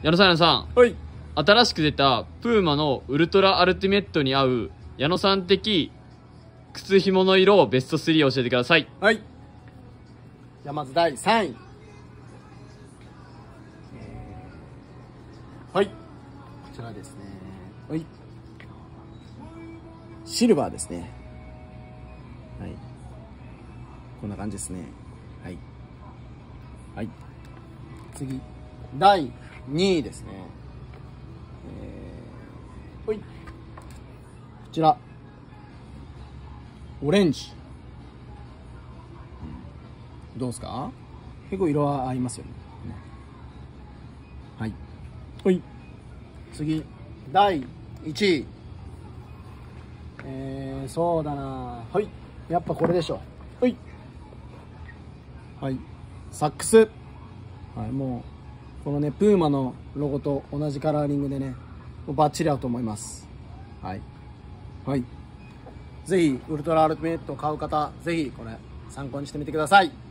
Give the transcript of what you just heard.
矢野さん矢野さん。はい。新しく出たプーマのウルトラアルティメットに合う矢野さん的靴紐の色をベスト3教えてください。はい。じゃあまず第3位。はい。こちらですね。はい。シルバーですね。はい。こんな感じですね。はい。はい。次。第2位ですね。えー、はい。こちら。オレンジ。どうですか？結構色は合いますよね。はい。はい。次。第1位。えー、そうだな。はい。やっぱこれでしょ。はい。はい。サックス。はいもうこのねプーマのロゴと同じカラーリングでねもうバッチリ合うと思います。はい。はい。ぜひウルトラアルティメット買う方ぜひこれ参考にしてみてください。